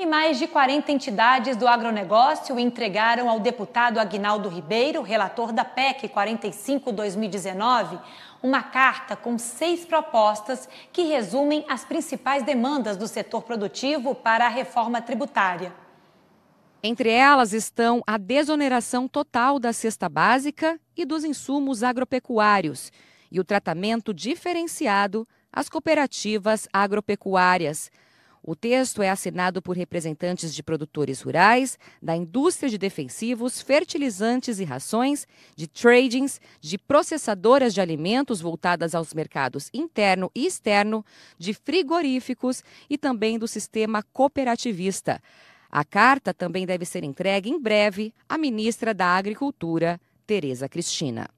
E mais de 40 entidades do agronegócio entregaram ao deputado Aguinaldo Ribeiro, relator da PEC 45-2019, uma carta com seis propostas que resumem as principais demandas do setor produtivo para a reforma tributária. Entre elas estão a desoneração total da cesta básica e dos insumos agropecuários e o tratamento diferenciado às cooperativas agropecuárias. O texto é assinado por representantes de produtores rurais, da indústria de defensivos, fertilizantes e rações, de tradings, de processadoras de alimentos voltadas aos mercados interno e externo, de frigoríficos e também do sistema cooperativista. A carta também deve ser entregue em breve à ministra da Agricultura, Tereza Cristina.